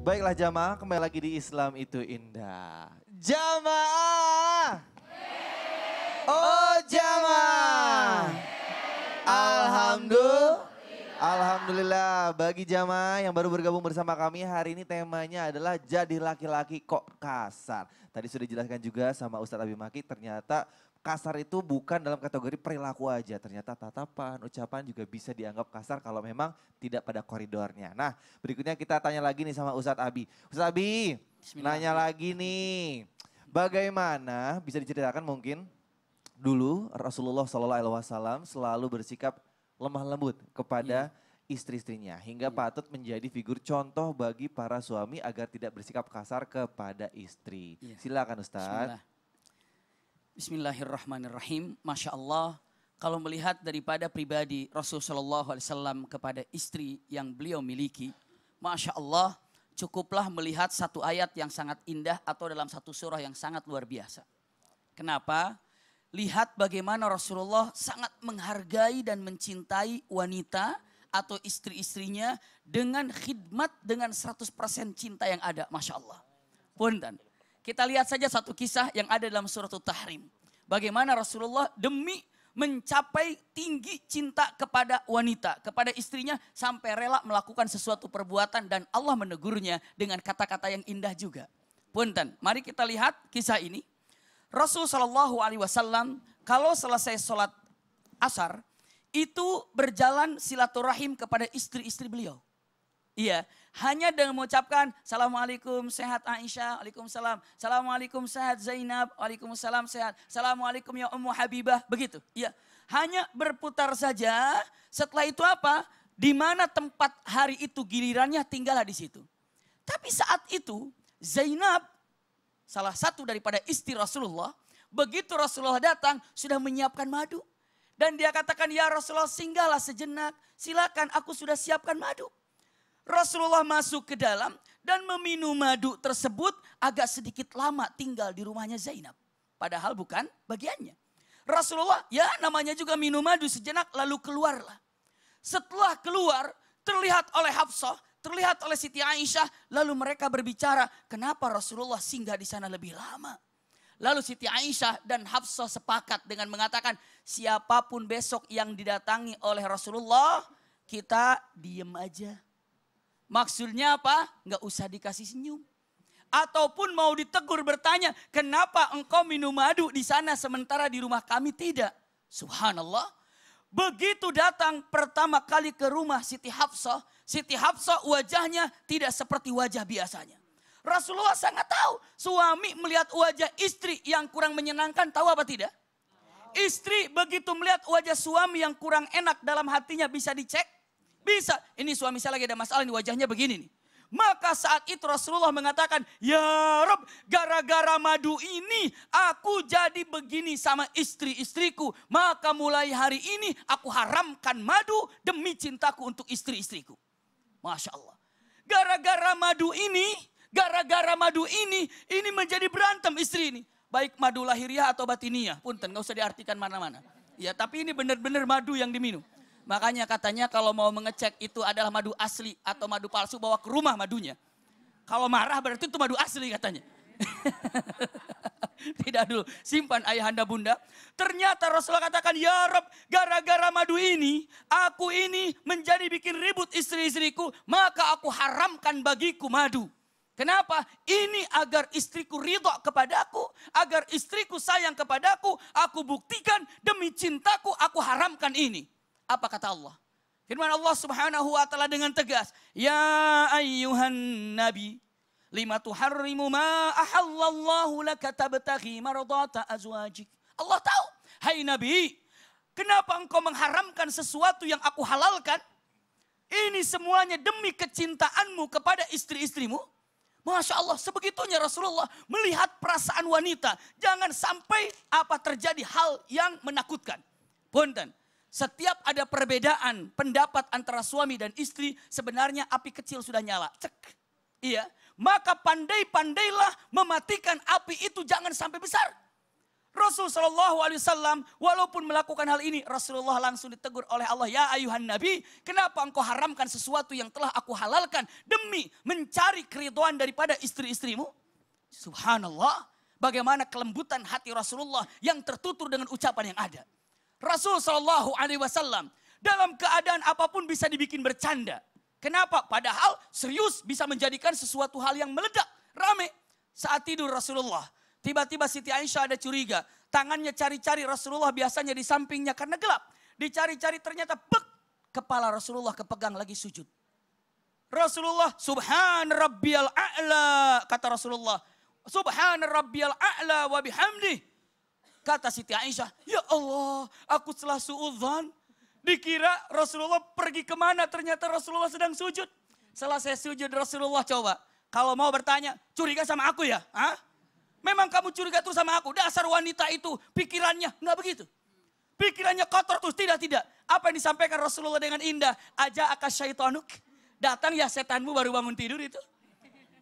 Baiklah jamaah, kembali lagi di Islam itu indah. Jamaah! Oh jamaah! Alhamdulillah. Alhamdulillah bagi jamaah yang baru bergabung bersama kami hari ini temanya adalah jadi laki-laki kok kasar. Tadi sudah dijelaskan juga sama Ustadz Abi Maki ternyata kasar itu bukan dalam kategori perilaku aja. Ternyata tatapan, ucapan juga bisa dianggap kasar kalau memang tidak pada koridornya. Nah berikutnya kita tanya lagi nih sama Ustadz Abi. Ustadz Abi nanya lagi nih. Bagaimana bisa diceritakan mungkin dulu Rasulullah SAW selalu bersikap lemah lembut kepada yeah. istri-istrinya hingga yeah. patut menjadi figur contoh bagi para suami agar tidak bersikap kasar kepada istri. Yeah. Silakan Ustaz. Bismillah. Bismillahirrahmanirrahim. Masya Allah, kalau melihat daripada pribadi Rasulullah SAW kepada istri yang beliau miliki, Masya Allah, cukuplah melihat satu ayat yang sangat indah atau dalam satu surah yang sangat luar biasa. Kenapa? lihat bagaimana Rasulullah sangat menghargai dan mencintai wanita atau istri-istrinya dengan khidmat dengan 100% cinta yang ada. Masya Allah. Punten. Kita lihat saja satu kisah yang ada dalam surat Tahrim. Bagaimana Rasulullah demi mencapai tinggi cinta kepada wanita, kepada istrinya sampai rela melakukan sesuatu perbuatan dan Allah menegurnya dengan kata-kata yang indah juga. Punten, mari kita lihat kisah ini. Rasul Shallallahu Alaihi Wasallam kalau selesai sholat asar itu berjalan silaturahim kepada istri-istri beliau. Iya, hanya dengan mengucapkan Assalamualaikum sehat Aisyah, Waalaikumsalam. Assalamualaikum sehat Zainab, Waalaikumsalam sehat. Assalamualaikum ya Ummu Habibah, begitu. Iya, hanya berputar saja. Setelah itu apa? Di mana tempat hari itu gilirannya tinggallah di situ. Tapi saat itu Zainab salah satu daripada istri Rasulullah, begitu Rasulullah datang sudah menyiapkan madu. Dan dia katakan, ya Rasulullah singgahlah sejenak, silakan aku sudah siapkan madu. Rasulullah masuk ke dalam dan meminum madu tersebut agak sedikit lama tinggal di rumahnya Zainab. Padahal bukan bagiannya. Rasulullah ya namanya juga minum madu sejenak lalu keluarlah. Setelah keluar terlihat oleh Hafsah terlihat oleh Siti Aisyah. Lalu mereka berbicara, kenapa Rasulullah singgah di sana lebih lama? Lalu Siti Aisyah dan Hafsah sepakat dengan mengatakan, siapa pun besok yang didatangi oleh Rasulullah, kita diem aja. Maksudnya apa? Nggak usah dikasih senyum. Ataupun mau ditegur bertanya, kenapa engkau minum madu di sana sementara di rumah kami tidak? Subhanallah. Begitu datang pertama kali ke rumah Siti Hafsah, Siti Hafsah wajahnya tidak seperti wajah biasanya. Rasulullah sangat tahu suami melihat wajah istri yang kurang menyenangkan tahu apa tidak? Istri begitu melihat wajah suami yang kurang enak dalam hatinya bisa dicek? Bisa. Ini suami saya lagi ada masalah ini wajahnya begini nih. Maka saat itu Rasulullah mengatakan, Ya Rob, gara-gara madu ini aku jadi begini sama istri-istriku. Maka mulai hari ini aku haramkan madu demi cintaku untuk istri-istriku. Masya Allah. Gara-gara madu ini, gara-gara madu ini, ini menjadi berantem istri ini. Baik madu lahiriah atau batiniah. Punten, gak usah diartikan mana-mana. Ya, tapi ini benar-benar madu yang diminum. Makanya katanya kalau mau mengecek itu adalah madu asli atau madu palsu bawa ke rumah madunya. Kalau marah berarti itu madu asli katanya. Tidak dulu, simpan ayahanda bunda. Ternyata Rasulullah katakan, Ya Rob, gara-gara madu ini, aku ini menjadi bikin ribut istri-istriku, maka aku haramkan bagiku madu. Kenapa? Ini agar istriku ridho kepadaku, agar istriku sayang kepadaku, aku buktikan demi cintaku aku haramkan ini. Apa kata Allah? Firman Allah subhanahu wa ta'ala dengan tegas. Ya ayyuhan nabi. Lima tuharrimu ma ahallallahu laka tabtaghi maradata azwajik. Allah tahu. Hai Nabi. Kenapa engkau mengharamkan sesuatu yang aku halalkan? Ini semuanya demi kecintaanmu kepada istri-istrimu. Masya Allah, sebegitunya Rasulullah melihat perasaan wanita. Jangan sampai apa terjadi hal yang menakutkan. Punten, setiap ada perbedaan pendapat antara suami dan istri, sebenarnya api kecil sudah nyala. Cek. Iya. Maka pandai-pandailah mematikan api itu jangan sampai besar. Rasul Shallallahu Alaihi Wasallam walaupun melakukan hal ini Rasulullah langsung ditegur oleh Allah ya ayuhan Nabi kenapa engkau haramkan sesuatu yang telah aku halalkan demi mencari keriduan daripada istri-istrimu Subhanallah bagaimana kelembutan hati Rasulullah yang tertutur dengan ucapan yang ada Rasul Shallallahu Alaihi Wasallam dalam keadaan apa pun bisa dibikin bercanda kenapa padahal serius bisa menjadikan sesuatu hal yang meledak rame saat tidur Rasulullah Tiba-tiba Siti Aisyah ada curiga. Tangannya cari-cari Rasulullah biasanya di sampingnya karena gelap. Dicari-cari ternyata bek. Kepala Rasulullah kepegang lagi sujud. Rasulullah subhan rabbiyal a'la. Kata Rasulullah. Subhan rabbiyal a'la wa bihamdih. Kata Siti Aisyah, ya Allah aku telah suudzan. Dikira Rasulullah pergi ke mana ternyata Rasulullah sedang sujud. Selesai sujud Rasulullah coba. Kalau mau bertanya, curiga sama aku ya? Hah? Memang kamu curiga terus sama aku. Dasar wanita itu pikirannya nggak begitu. Pikirannya kotor terus. Tidak, tidak. Apa yang disampaikan Rasulullah dengan indah. Aja akas syaitanuk. Datang ya setanmu baru bangun tidur itu.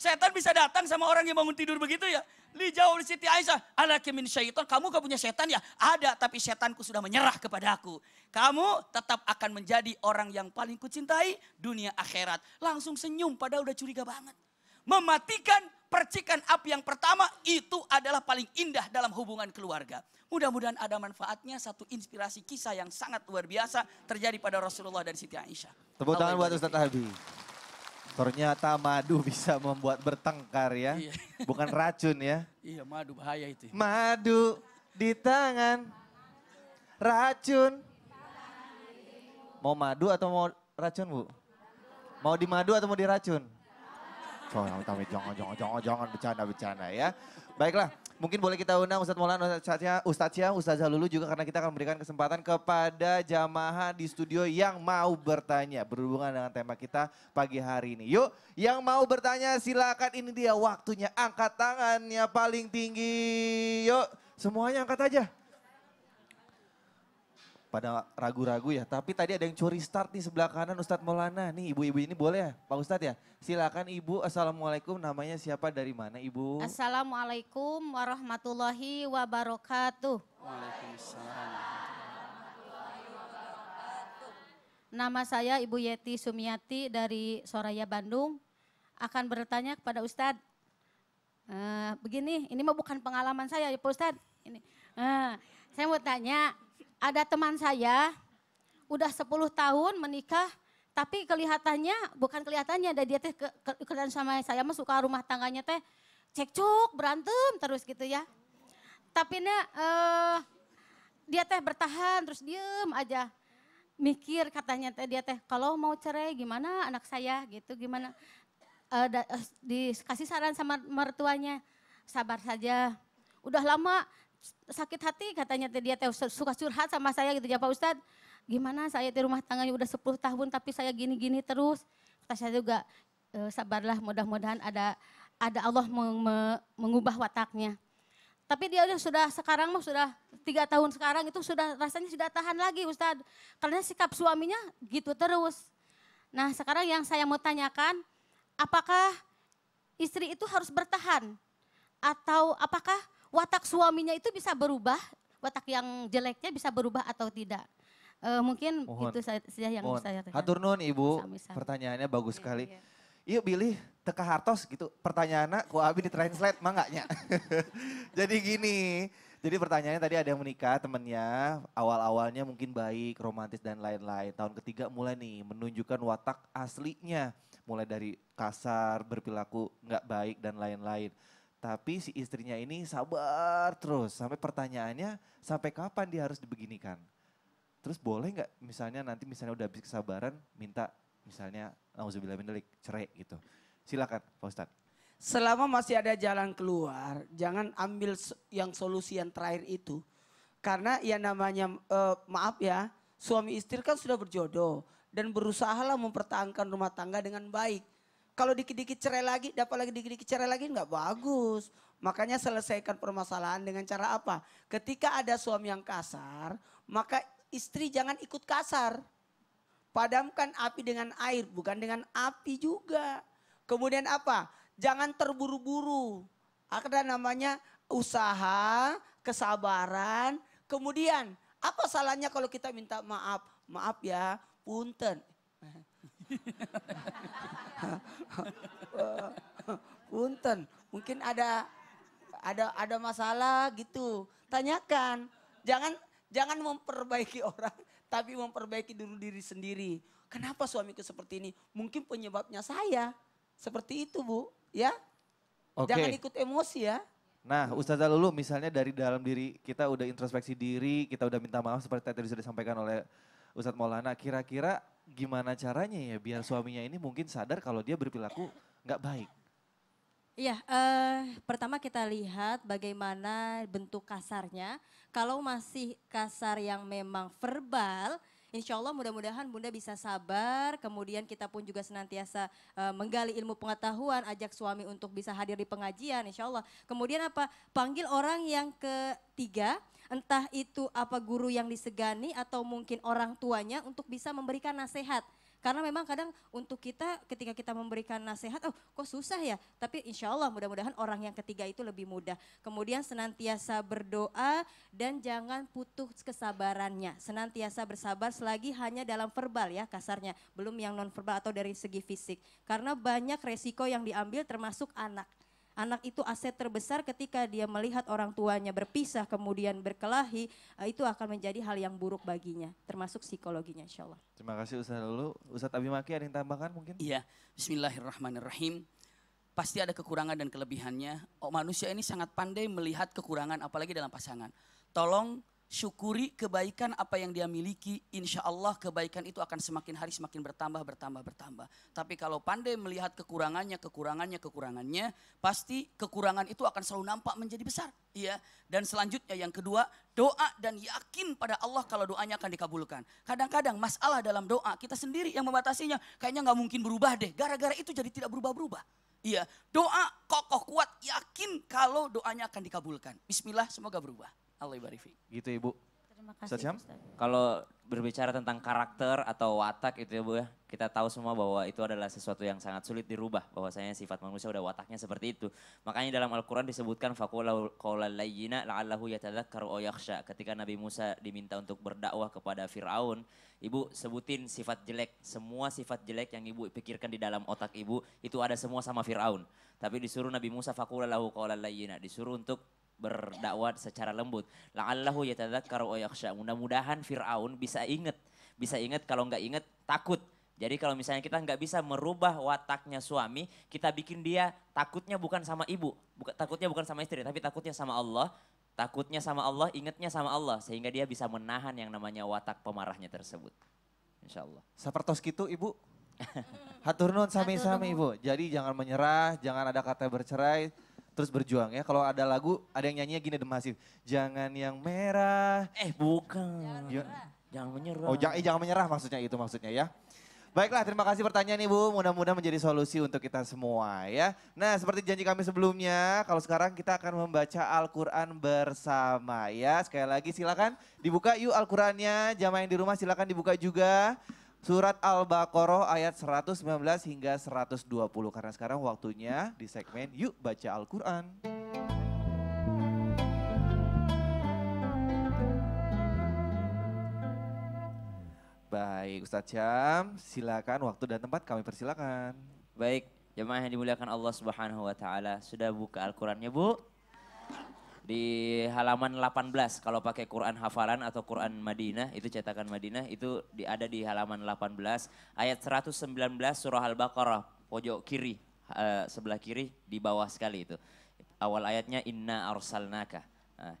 Setan bisa datang sama orang yang bangun tidur begitu ya. Li jauh di Siti Aisyah. Ala min syaitan. Kamu gak punya setan ya? Ada tapi setanku sudah menyerah kepada aku. Kamu tetap akan menjadi orang yang paling kucintai dunia akhirat. Langsung senyum padahal udah curiga banget. Mematikan percikan api yang pertama itu adalah paling indah dalam hubungan keluarga. Mudah-mudahan ada manfaatnya satu inspirasi kisah yang sangat luar biasa terjadi pada Rasulullah dan Siti Aisyah. Tepuk tangan buat Ustaz Abi. Ternyata madu bisa membuat bertengkar ya. Iya. Bukan racun ya. Iya madu bahaya itu. Madu di tangan, racun. Mau madu atau mau racun bu? Mau di madu atau mau diracun? Jangan, jangan, jangan, jangan, jangan bercanda-bercanda ya. Baiklah, mungkin boleh kita undang Ustadz Maulana, Ustadz Cia, Ustadz Cia, Ustazah Lulu juga karena kita akan memberikan kesempatan kepada jamaah di studio yang mau bertanya berhubungan dengan tema kita pagi hari ini. Yuk, yang mau bertanya silakan ini dia waktunya angkat tangannya paling tinggi. Yuk, semuanya angkat aja pada ragu-ragu ya. Tapi tadi ada yang curi start nih sebelah kanan Ustadz Maulana. Nih ibu-ibu ini boleh ya Pak Ustadz ya? Silakan Ibu, Assalamualaikum namanya siapa dari mana Ibu? Assalamualaikum warahmatullahi wabarakatuh. Waalaikumsalam. Nama saya Ibu Yeti Sumiati dari Soraya Bandung. Akan bertanya kepada Ustadz. Eh, begini, ini mah bukan pengalaman saya ya Pak Ustadz. Ini, eh, saya mau tanya, ada teman saya udah 10 tahun menikah tapi kelihatannya bukan kelihatannya ada dia teh ke, sama saya mah suka rumah tangganya teh cekcok berantem terus gitu ya. Tapi nih uh, dia teh bertahan terus diem aja. Mikir katanya teh dia teh kalau mau cerai gimana anak saya? Gitu gimana? Uh, da, uh, dikasih saran sama mertuanya sabar saja. Udah lama sakit hati katanya dia teh suka curhat sama saya gitu ya Pak Ustadz. Gimana saya di rumah tangganya udah 10 tahun tapi saya gini-gini terus. Kata saya juga e, sabarlah mudah-mudahan ada ada Allah meng, me, mengubah wataknya. Tapi dia udah sudah sekarang mah sudah tiga tahun sekarang itu sudah rasanya sudah tahan lagi Ustadz. Karena sikap suaminya gitu terus. Nah sekarang yang saya mau tanyakan, apakah istri itu harus bertahan? Atau apakah watak suaminya itu bisa berubah, watak yang jeleknya bisa berubah atau tidak. Uh, mungkin mohon, itu saja yang mohon. saya tanya. Hatur nun Ibu, Misal, pertanyaannya bagus iya, sekali. Iya. Iya pilih teka hartos gitu. Pertanyaannya ku abi di translate manganya. jadi gini, jadi pertanyaannya tadi ada yang menikah temennya, awal-awalnya mungkin baik, romantis dan lain-lain. Tahun ketiga mulai nih menunjukkan watak aslinya. Mulai dari kasar, berperilaku nggak baik dan lain-lain. Tapi si istrinya ini sabar terus sampai pertanyaannya sampai kapan dia harus dibeginikan. Terus boleh nggak misalnya nanti misalnya udah habis kesabaran minta misalnya nauzubillah minalik cerai gitu. Silakan Pak Ustadz. Selama masih ada jalan keluar, jangan ambil yang solusi yang terakhir itu. Karena ya namanya uh, maaf ya, suami istri kan sudah berjodoh dan berusahalah mempertahankan rumah tangga dengan baik kalau dikit-dikit cerai lagi, dapat lagi dikit-dikit cerai lagi nggak bagus. Makanya selesaikan permasalahan dengan cara apa? Ketika ada suami yang kasar, maka istri jangan ikut kasar. Padamkan api dengan air, bukan dengan api juga. Kemudian apa? Jangan terburu-buru. Ada namanya usaha kesabaran. Kemudian apa salahnya kalau kita minta maaf? Maaf ya, punten. punten, mungkin ada ada ada masalah gitu. Tanyakan. Jangan jangan memperbaiki orang, tapi memperbaiki dulu diri sendiri. Kenapa suamiku seperti ini? Mungkin penyebabnya saya. Seperti itu, Bu, ya. Oke. Jangan ikut emosi ya. Nah, Ustazah Lulu misalnya dari dalam diri kita udah introspeksi diri, kita udah minta maaf seperti tadi sudah disampaikan oleh Ustadz Maulana. Kira-kira gimana caranya ya biar suaminya ini mungkin sadar kalau dia berperilaku nggak baik? Iya, eh, pertama kita lihat bagaimana bentuk kasarnya. Kalau masih kasar yang memang verbal, insya Allah mudah-mudahan Bunda bisa sabar. Kemudian kita pun juga senantiasa eh, menggali ilmu pengetahuan, ajak suami untuk bisa hadir di pengajian, insya Allah. Kemudian apa? Panggil orang yang ketiga, entah itu apa guru yang disegani atau mungkin orang tuanya untuk bisa memberikan nasihat. Karena memang kadang untuk kita ketika kita memberikan nasihat, oh kok susah ya. Tapi insya Allah mudah-mudahan orang yang ketiga itu lebih mudah. Kemudian senantiasa berdoa dan jangan putus kesabarannya. Senantiasa bersabar selagi hanya dalam verbal ya kasarnya. Belum yang non verbal atau dari segi fisik. Karena banyak resiko yang diambil termasuk anak. Anak itu aset terbesar ketika dia melihat orang tuanya berpisah kemudian berkelahi, eh, itu akan menjadi hal yang buruk baginya, termasuk psikologinya insya Allah. Terima kasih Ustaz Lulu. Ustadz Abimaki ada yang tambahkan mungkin? Iya, bismillahirrahmanirrahim. Pasti ada kekurangan dan kelebihannya. Oh, manusia ini sangat pandai melihat kekurangan apalagi dalam pasangan. Tolong syukuri kebaikan apa yang dia miliki. Insya Allah kebaikan itu akan semakin hari semakin bertambah, bertambah, bertambah. Tapi kalau pandai melihat kekurangannya, kekurangannya, kekurangannya, pasti kekurangan itu akan selalu nampak menjadi besar. Iya. Dan selanjutnya yang kedua, doa dan yakin pada Allah kalau doanya akan dikabulkan. Kadang-kadang masalah dalam doa kita sendiri yang membatasinya. Kayaknya nggak mungkin berubah deh. Gara-gara itu jadi tidak berubah-berubah. Iya, doa kokoh kuat, yakin kalau doanya akan dikabulkan. Bismillah, semoga berubah. Allah ibarik fiik. Gitu Ibu. Terima Ustaz kasih Syam? Ustaz. Kalau berbicara tentang karakter atau watak itu ya Bu ya, kita tahu semua bahwa itu adalah sesuatu yang sangat sulit dirubah. Bahwasanya sifat manusia udah wataknya seperti itu. Makanya dalam Al-Quran disebutkan fakulau qawlan layyina la'allahu yatadzakkaru aw yakhsha. Ketika Nabi Musa diminta untuk berdakwah kepada Fir'aun, Ibu sebutin sifat jelek. Semua sifat jelek yang Ibu pikirkan di dalam otak Ibu, itu ada semua sama Fir'aun. Tapi disuruh Nabi Musa fakulau qawlan layyina. Disuruh untuk berdakwah secara lembut. La'allahu yatadzakkaru aw yakhsha. Mudah-mudahan Firaun bisa ingat. Bisa ingat kalau nggak ingat takut. Jadi kalau misalnya kita nggak bisa merubah wataknya suami, kita bikin dia takutnya bukan sama ibu, bukan takutnya bukan sama istri, tapi takutnya sama Allah, takutnya sama Allah, ingatnya sama Allah, sehingga dia bisa menahan yang namanya watak pemarahnya tersebut. Insya Allah. Sapertos gitu Ibu. Hatur nuhun sami-sami Ibu. Jadi jangan menyerah, jangan ada kata bercerai, terus berjuang ya. Kalau ada lagu, ada yang nyanyinya gini The Massive. Jangan yang merah. Eh bukan. Jangan menyerah. Oh jangan, eh, jangan menyerah maksudnya itu maksudnya ya. Baiklah, terima kasih pertanyaan Ibu. Mudah-mudahan menjadi solusi untuk kita semua ya. Nah, seperti janji kami sebelumnya, kalau sekarang kita akan membaca Al-Qur'an bersama ya. Sekali lagi silakan dibuka yuk Al-Qur'annya. Jamaah yang di rumah silakan dibuka juga. Surat Al-Baqarah ayat 119 hingga 120 karena sekarang waktunya di segmen Yuk Baca Al-Qur'an. Baik, Ustadz Syam, silakan waktu dan tempat kami persilakan. Baik, jemaah yang dimuliakan Allah Subhanahu wa taala, sudah buka Al-Qur'annya, Bu? Di halaman 18 kalau pakai Quran hafalan atau Quran Madinah, itu cetakan Madinah itu di, ada di halaman 18 ayat 119 surah Al-Baqarah pojok kiri eh, sebelah kiri di bawah sekali itu. Awal ayatnya inna arsalnaka. Nah,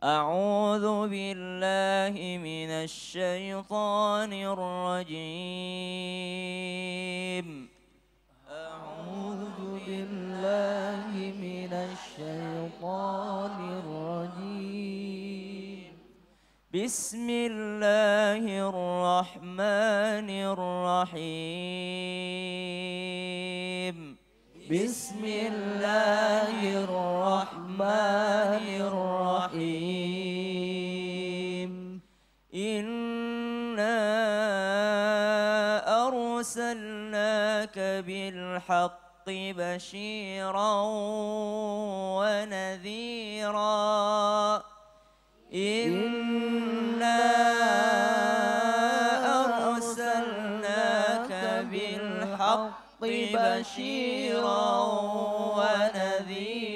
أعوذ بالله من الشيطان الرجيم أعوذ بالله من الشيطان الرجيم. بسم الله الرحمن الرحيم. بسم الله الرحمن الرحيم. إنا أرسلناك بالحق بشيرا ونذيرا. إنا أرسلناك بالحق بشيرا ونذيرا.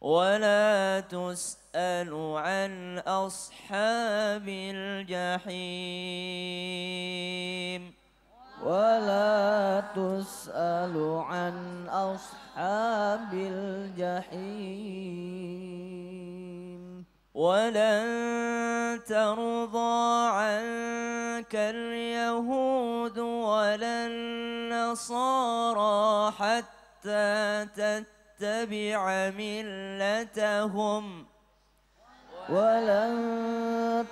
ولا تسأل عن أصحاب الجحيم. ولا تسأل عن أصحاب الجحيم. ولن ترضى عنك اليهود ولا النصارى حتى تتبع ملتهم. ولن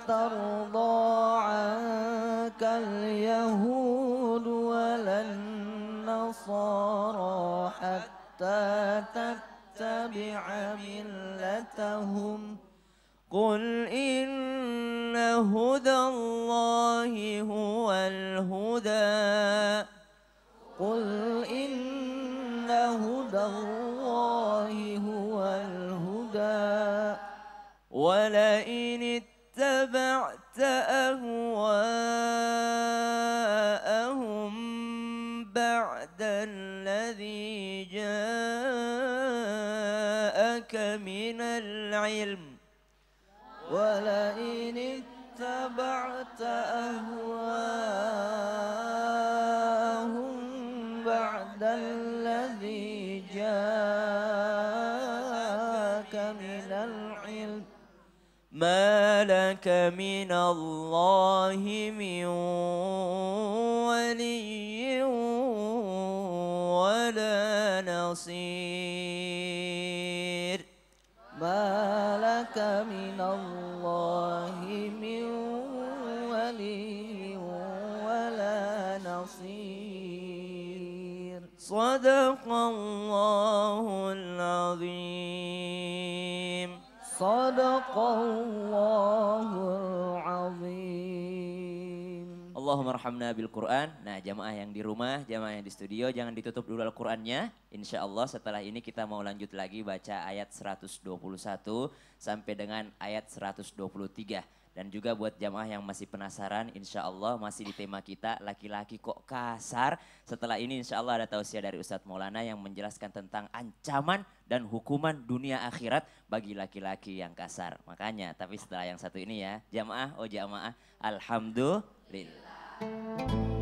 ترضى عنك اليهود النصارى حتى تتبع ملتهم. قل إن هدى الله هو الهدى. قل إن هدى الله هو الهدى. ولئن اتبعت أهواءهم جاءك من العلم. ولئن اتبعت أهواءهم بعد الذي جاءك من العلم. ما لك من الله من نصير ما لك من الله من ولي ولا نصير. صدق الله العظيم. صدق الله Allahumma bil Quran. Nah, jamaah yang di rumah, jamaah yang di studio, jangan ditutup dulu Al-Qurannya. Insya Allah setelah ini kita mau lanjut lagi baca ayat 121 sampai dengan ayat 123. Dan juga buat jamaah yang masih penasaran, insya Allah masih di tema kita, laki-laki kok kasar. Setelah ini insya Allah ada tausiah dari Ustadz Maulana yang menjelaskan tentang ancaman dan hukuman dunia akhirat bagi laki-laki yang kasar. Makanya, tapi setelah yang satu ini ya, jamaah, oh jamaah, Alhamdulillah. Bye.